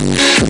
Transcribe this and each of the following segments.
Música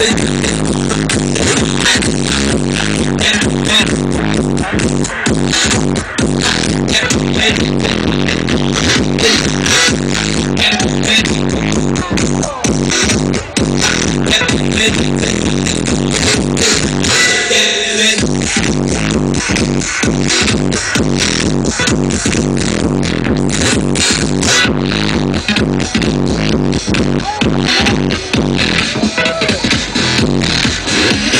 Thank you. Thank you.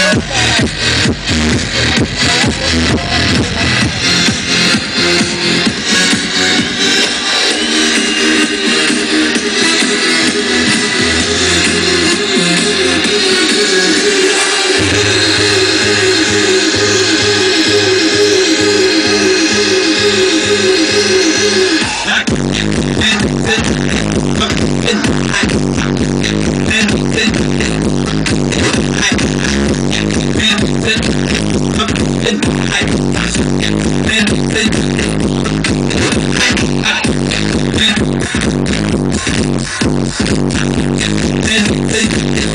Caralho. Then, then, then, then.